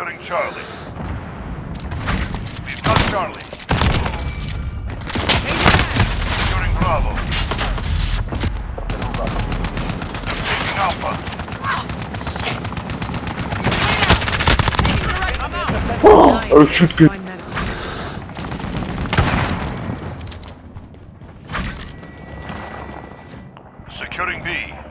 securing Charlie. We've got Charlie. Securing Bravo. They're taking Alpha. Oh, oh shoot good. Securing B.